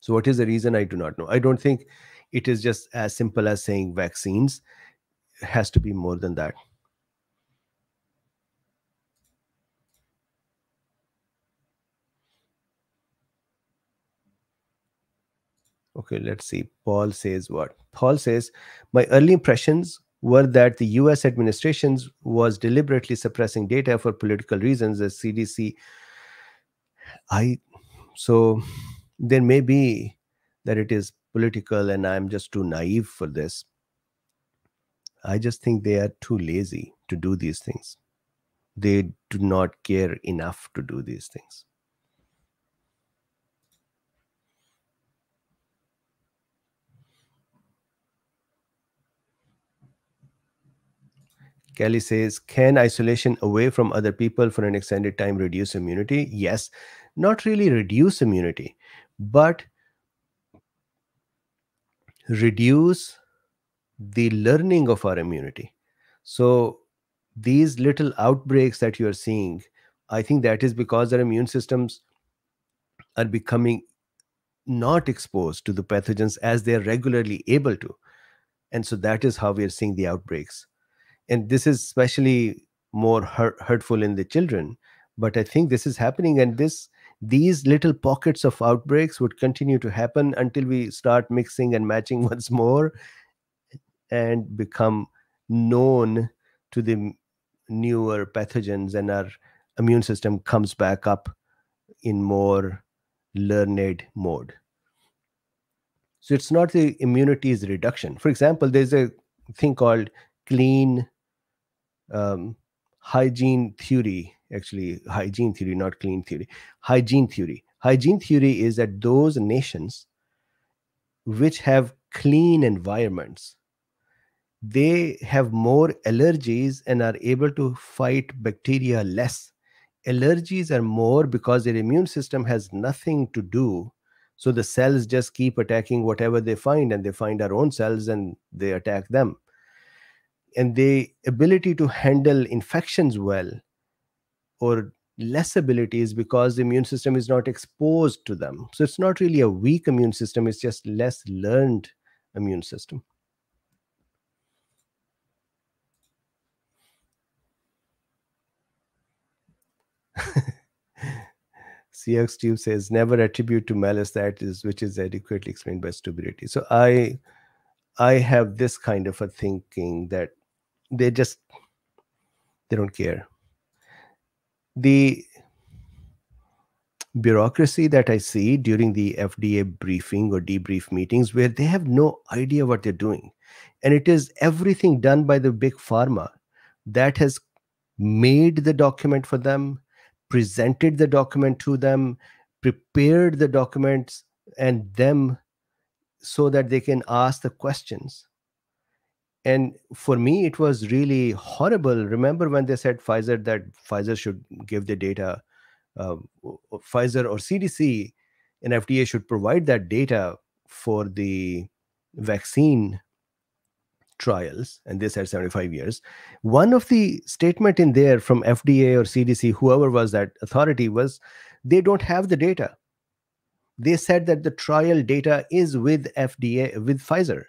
So, what is the reason? I do not know. I don't think it is just as simple as saying vaccines. It has to be more than that. Okay, let's see. Paul says what? Paul says, My early impressions were that the US administrations was deliberately suppressing data for political reasons as CDC I so there may be that it is political and I'm just too naive for this. I just think they are too lazy to do these things. They do not care enough to do these things. Kelly says, Can isolation away from other people for an extended time reduce immunity? Yes, not really reduce immunity, but reduce the learning of our immunity. So, these little outbreaks that you are seeing, I think that is because our immune systems are becoming not exposed to the pathogens as they are regularly able to. And so that is how we are seeing the outbreaks and this is especially more hurt, hurtful in the children but i think this is happening and this these little pockets of outbreaks would continue to happen until we start mixing and matching [laughs] once more and become known to the newer pathogens and our immune system comes back up in more learned mode. So it's not the immunity is reduction. For example there's a thing called clean um, hygiene theory actually hygiene theory not clean theory hygiene theory. Hygiene theory is that those nations which have clean environments they have more allergies and are able to fight bacteria less. Allergies are more because their immune system has nothing to do. So the cells just keep attacking whatever they find and they find our own cells and they attack them and the ability to handle infections well or less ability is because the immune system is not exposed to them so it's not really a weak immune system it's just less learned immune system [laughs] CX Tube says never attribute to malice that is which is adequately explained by stupidity. So I I have this kind of a thinking that they just they don't care. The bureaucracy that I see during the FDA briefing or debrief meetings where they have no idea what they're doing. And it is everything done by the big pharma that has made the document for them, presented the document to them, prepared the documents and them so that they can ask the questions. And for me, it was really horrible. Remember when they said Pfizer that Pfizer should give the data, uh, Pfizer or CDC and FDA should provide that data for the vaccine trials and they said 75 years. One of the statement in there from fda or cdc whoever was that authority was they don't have the data. They said that the trial data is with fda with pfizer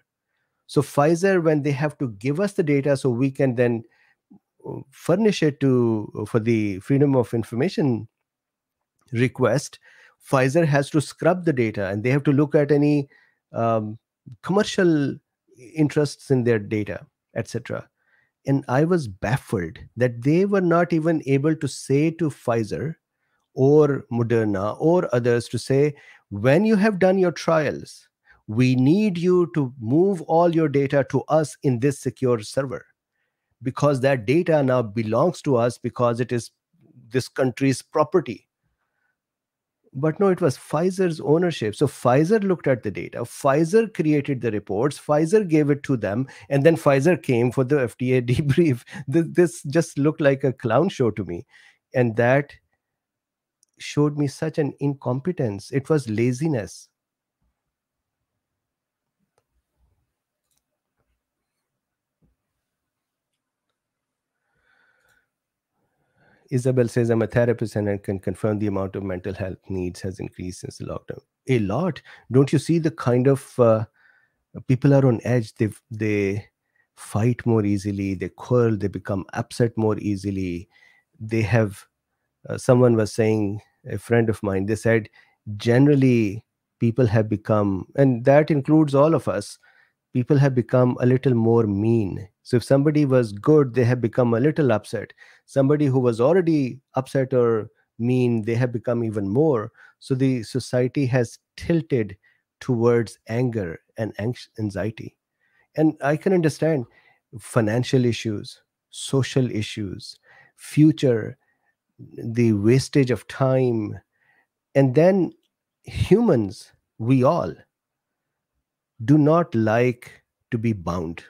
so pfizer when they have to give us the data so we can then uh, furnish it to uh, for the freedom of information request pfizer has to scrub the data and they have to look at any um, commercial interests in their data, etc. And I was baffled that they were not even able to say to Pfizer or Moderna or others to say, when you have done your trials, we need you to move all your data to us in this secure server because that data now belongs to us because it is this country's property but no, it was Pfizer's ownership. So Pfizer looked at the data. Pfizer created the reports. Pfizer gave it to them. And then Pfizer came for the [laughs] FDA debrief. This, just looked like a clown show to me. And that showed me such an incompetence. It was laziness. Isabel says, I'm a therapist and I can confirm the amount of mental health needs has increased since the lockdown. A lot. Don't you see the kind of uh, people are on edge? They they fight more easily. They quarrel. They become upset more easily. They have. Uh, someone was saying, a friend of mine. They said, generally, people have become, and that includes all of us. People have become a little more mean so if somebody was good, they have become a little upset. Somebody who was already upset or mean, they have become even more. So the society has tilted towards anger and anxiety. And I can understand financial issues, social issues, future, the wastage of time. And then humans, we all, do not like to be bound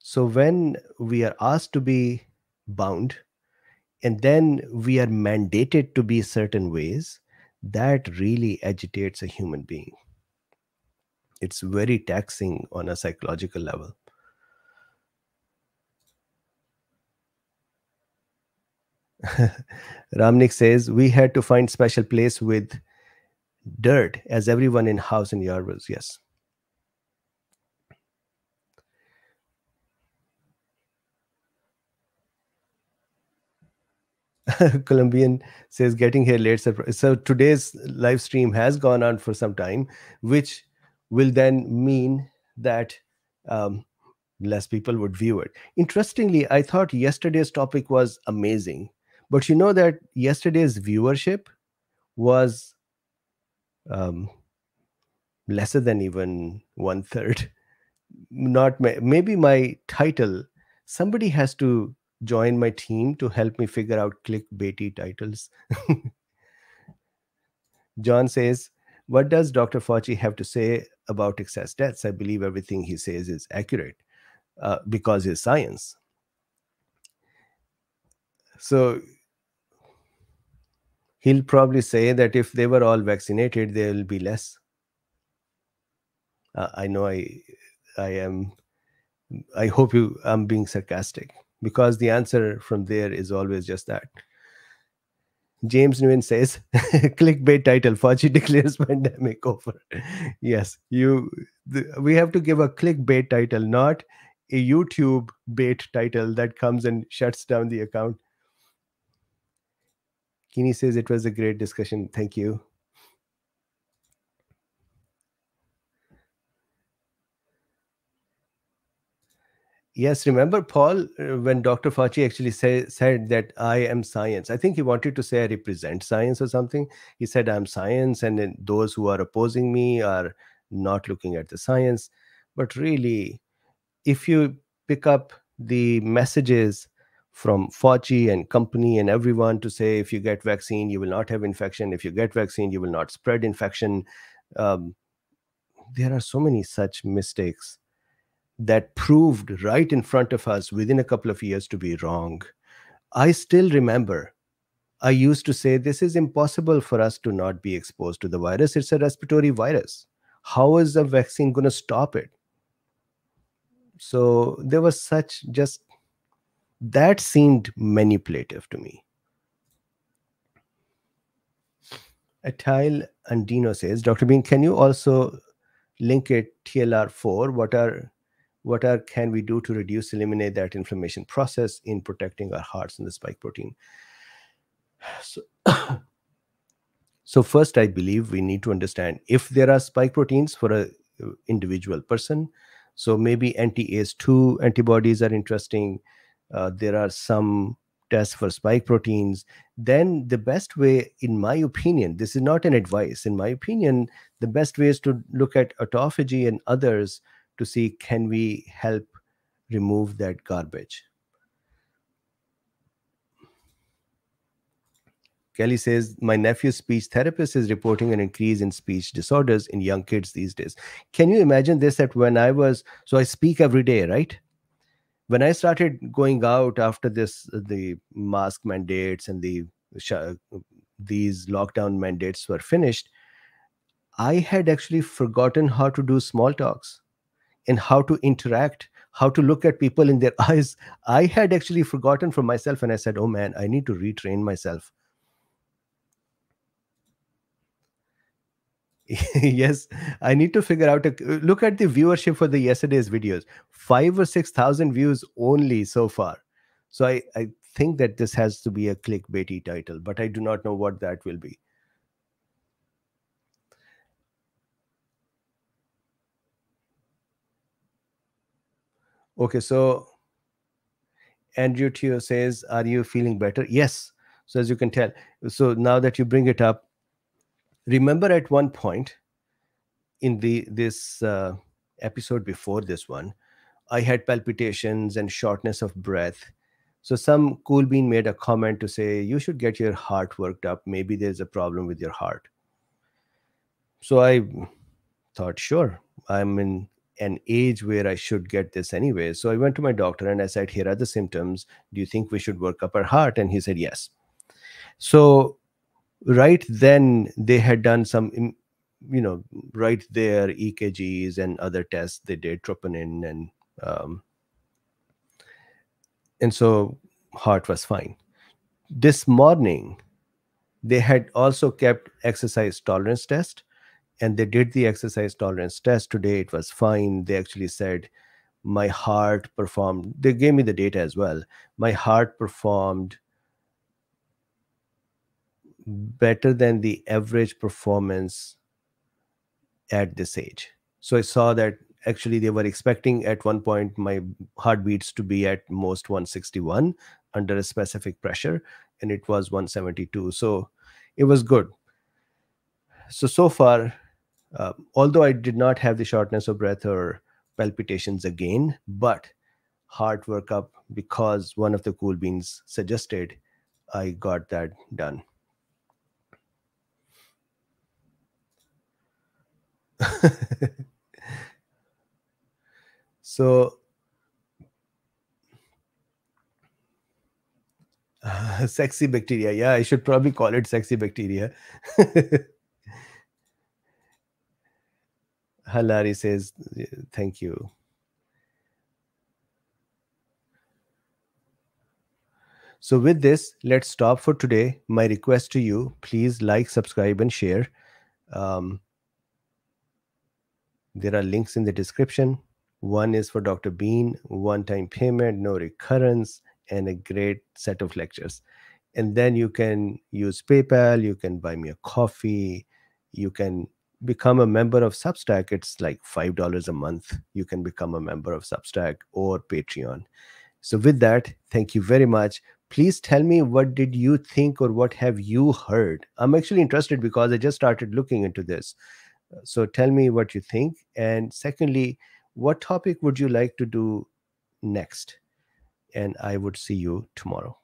So when we are asked to be bound and then we are mandated to be certain ways, that really agitates a human being. It's very taxing on a psychological level. [laughs] Ramnik says we had to find special place with dirt as everyone in house in yard was. Yes. [laughs] Colombian says getting here late. So today's live stream has gone on for some time, which will then mean that um, less people would view it. Interestingly, I thought yesterday's topic was amazing, but you know that yesterday's viewership was um, lesser than even one third. Not maybe my title. Somebody has to join my team to help me figure out clickbaity titles. [laughs] John says, What does Dr. Fauci have to say about excess deaths? I believe everything he says is accurate uh, because it's science. So he'll probably say that if they were all vaccinated, there will be less. Uh, I know I I am. I hope you. I'm being sarcastic because the answer from there is always just that. James Nguyen says, [laughs] clickbait title, Fauci [laughs] declares pandemic over. yes, you. The, we have to give a clickbait title, not a YouTube bait title that comes and shuts down the account. Kini says it was a great discussion. Thank you. Yes, remember, Paul, uh, when Dr. Fauci actually say, said that I am science, I think he wanted to say I represent science or something. He said I'm science, and those who are opposing me are not looking at the science. But really, if you pick up the messages from Fauci and company and everyone to say if you get vaccine, you will not have infection. If you get vaccine, you will not spread infection. Um, there are so many such mistakes that proved right in front of us within a couple of years to be wrong. I still remember I used to say this is impossible for us to not be exposed to the virus. It's a respiratory virus. How is the vaccine going to stop it? So there was such just that seemed manipulative to me. Atile Andino says, Dr. Been, can you also link it TLR4? What are what are can we do to reduce eliminate that inflammation process in protecting our hearts and the spike protein so, [coughs] so first i believe we need to understand if there are spike proteins for a uh, individual person so maybe anti-ace2 antibodies are interesting uh, there are some tests for spike proteins then the best way in my opinion this is not an advice in my opinion the best way is to look at autophagy and others to see can we help remove that garbage. Kelly says, My nephew's speech therapist is reporting an increase in speech disorders in young kids these days. Can you imagine this? That when I was, so I speak every day, right? When I started going out after this, uh, the mask mandates and the uh, these lockdown mandates were finished, I had actually forgotten how to do small talks and how to interact how to look at people in their [laughs] eyes. I had actually forgotten for myself and i said oh man i need to retrain myself [laughs] yes i need to figure out a, look at the viewership for the yesterday's videos five or six thousand views only so far so i i think that this has to be a clickbaity title but i do not know what that will be Okay, so Andrew Teo says, Are you feeling better? Yes. So, as you can tell, so now that you bring it up, remember at one point in the this uh, episode before this one, I had palpitations and shortness of breath. So some cool bean made a comment to say you should get your heart worked up. Maybe there's a problem with your heart. So I thought, sure, I'm in an age where I should get this anyway. So I went to my doctor and I said, Here are the symptoms. Do you think we should work up our heart? And he said, Yes. So right then they had done some you know right there ekgs and other tests they did troponin and um, and so heart was fine. This morning they had also kept exercise tolerance test and they did the exercise tolerance test. Today it was fine. They actually said my heart performed they gave me the data as well. My heart performed better than the average performance at this age. So i saw that actually they were expecting at one point my heartbeats to be at most 161 under a specific pressure and it was 172 so it was good. So so far uh, although I did not have the shortness of breath or palpitations again, but heart workup because one of the cool beans suggested, I got that done. [laughs] so uh, sexy bacteria yeah i should probably call it sexy bacteria [laughs] halari says thank you So with this, let's stop for today. My request to you, please like, subscribe, and share. Um, there are links in the description. One is for Dr. Been, one time payment, no recurrence, and a great set of lectures. And then you can use PayPal, you can buy me a coffee, you can become a member of Substack. It's like $5 a month. You can become a member of Substack or Patreon. So with that, thank you very much please tell me what did you think or what have you heard i'm actually interested because i just started looking into this so tell me what you think. And secondly what topic would you like to do next? And i would see you tomorrow